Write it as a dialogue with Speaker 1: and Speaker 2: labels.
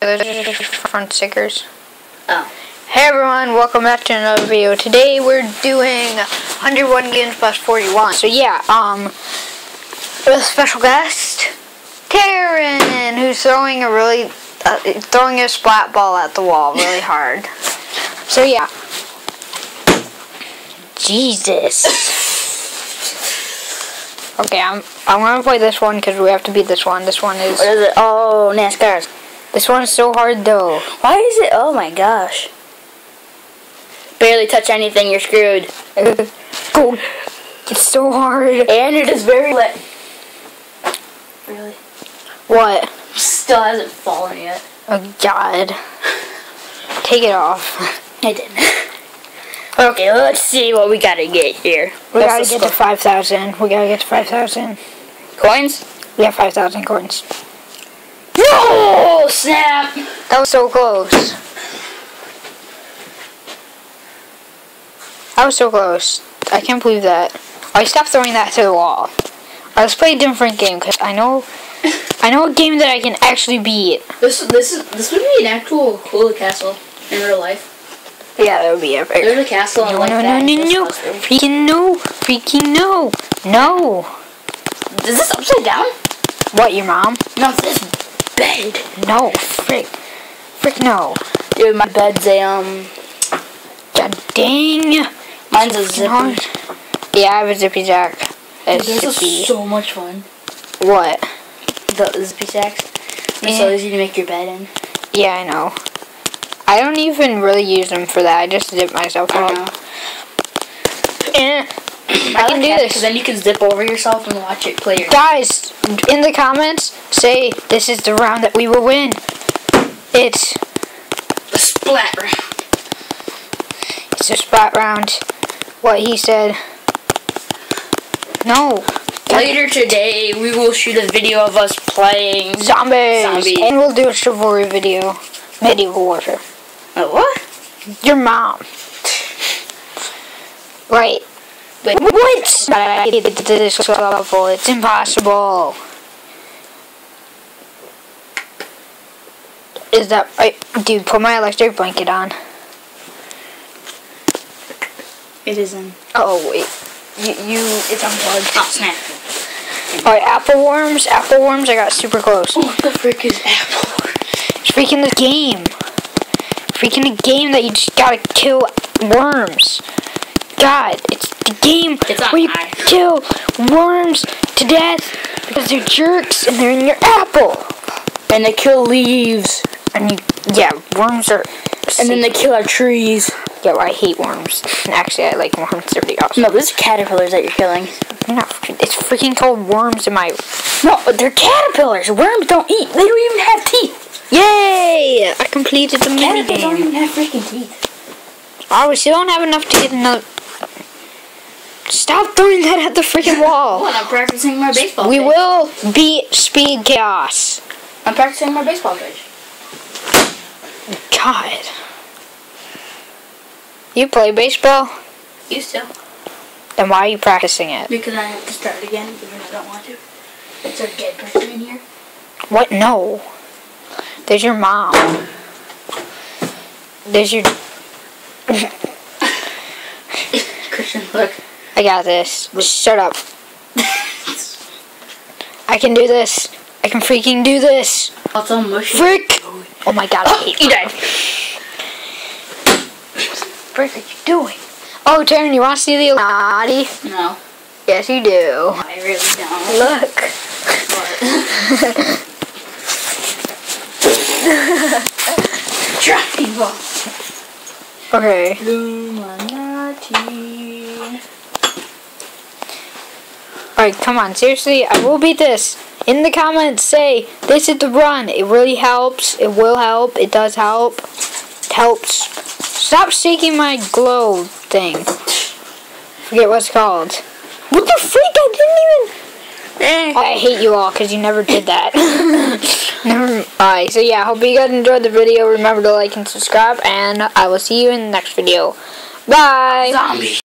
Speaker 1: Those are just front stickers.
Speaker 2: Oh.
Speaker 1: Hey everyone, welcome back to another video. Today we're doing 101 games plus 41. So yeah, um, with a special guest, Karen, who's throwing a really, uh, throwing a splat ball at the wall really hard. So yeah. Jesus. Okay, I'm I'm gonna play this one because we have to beat this one. This one is
Speaker 2: What is it? Oh, NASCARs.
Speaker 1: This one's so hard though.
Speaker 2: Why is it? Oh my gosh. Barely touch anything, you're screwed.
Speaker 1: Go. It's so hard.
Speaker 2: And it is very wet. Really?
Speaker 1: What?
Speaker 2: Still hasn't fallen yet.
Speaker 1: Oh God. Take it off.
Speaker 2: I did. okay, let's see what we gotta get here.
Speaker 1: We gotta get
Speaker 2: just
Speaker 1: to 5,000. We gotta get to 5,000.
Speaker 2: coins.
Speaker 1: We have 5,000 coins.
Speaker 2: No! Snap!
Speaker 1: That was so close. That was so close. I can't believe that. I stopped throwing that to the wall. Alright, let's play a different game because I know, I know a game that I can actually beat.
Speaker 2: This this is this would be an actual hula castle in real life.
Speaker 1: Yeah, that would be epic.
Speaker 2: There's a castle
Speaker 1: No,
Speaker 2: like
Speaker 1: no,
Speaker 2: that.
Speaker 1: no, no, no. Freaking no. Freaking no. No.
Speaker 2: Is this upside down?
Speaker 1: What, your mom?
Speaker 2: No, this bed.
Speaker 1: No. Frick. Frick no.
Speaker 2: Dude, my bed's a um.
Speaker 1: God dang.
Speaker 2: Mine's a zippy.
Speaker 1: Yeah, I have a zippy jack. A
Speaker 2: Dude, this
Speaker 1: zippy.
Speaker 2: is so much fun.
Speaker 1: What?
Speaker 2: The zippy sacks. It's so easy to make your bed in.
Speaker 1: Yeah, I know. I don't even really use them for that. I just zip myself
Speaker 2: I
Speaker 1: up. Eh. I can do this.
Speaker 2: Then you can zip over yourself and watch it play your.
Speaker 1: Guys, in the comments, say this is the round that we will win. It's
Speaker 2: The splat round.
Speaker 1: it's a spot round. What he said. No.
Speaker 2: Later today, we will shoot a video of us playing.
Speaker 1: Zombies.
Speaker 2: Zombies.
Speaker 1: And we'll do a chivalry video. Medieval warfare.
Speaker 2: Uh, what?
Speaker 1: Your mom. Right.
Speaker 2: Wait.
Speaker 1: What? I did this level. It's impossible. Is that right? Dude, put my electric blanket on.
Speaker 2: It isn't.
Speaker 1: Oh, wait. You, you it's unplugged.
Speaker 2: Oh, snap.
Speaker 1: Alright, apple worms. Apple worms, I got super close.
Speaker 2: What the frick is apple?
Speaker 1: It's freaking the game. Freaking the game that you just gotta kill worms. God, it's the game
Speaker 2: It's
Speaker 1: where you
Speaker 2: mine.
Speaker 1: kill worms to death because they're jerks and they're in your apple.
Speaker 2: And they kill leaves.
Speaker 1: And you, yeah, worms are.
Speaker 2: And then they kill our trees.
Speaker 1: yeah, well, I hate worms. Actually, I like worms. They're pretty awesome.
Speaker 2: No, this is caterpillars that you're killing.
Speaker 1: They're not. It's freaking called worms in my.
Speaker 2: No, but they're caterpillars. Worms don't eat. They don't even have teeth.
Speaker 1: Yay! I completed the mini game.
Speaker 2: Caterpillars don't even have freaking teeth.
Speaker 1: Oh, we still don't have enough to get another. Stop throwing that at the freaking wall.
Speaker 2: What? I'm practicing my baseball.
Speaker 1: We will beat Speed Chaos.
Speaker 2: I'm practicing my baseball pitch.
Speaker 1: God. You play baseball?
Speaker 2: Used to.
Speaker 1: Then why are you practicing it?
Speaker 2: Because I have to start again because I don't want to. It's a dead person in here.
Speaker 1: What? No. There's your mom. There's your.
Speaker 2: Christian, look.
Speaker 1: I got this. Shut up. I can do this. I can freaking do this.
Speaker 2: It's all mushy.
Speaker 1: Frick! Oh my god, I hate
Speaker 2: You died.
Speaker 1: Frick, what are you doing? Oh, Taryn, you want to see the Illuminati?
Speaker 2: No,
Speaker 1: Yes, you do.
Speaker 2: I really don't.
Speaker 1: Look.
Speaker 2: Tracking ball.
Speaker 1: Okay.
Speaker 2: Illuminati.
Speaker 1: Alright, come on. Seriously, I will beat this. In the comments, say, this is the run. It really helps. It will help. It does help. It helps. Stop shaking my glow thing. Forget what's called. What the freak? I didn't even... Eh. I hate you all because you never did that. never. Alright, so yeah, hope you guys enjoyed the video. Remember to like and subscribe, and I will see you in the next video. Bye!
Speaker 2: Zombie.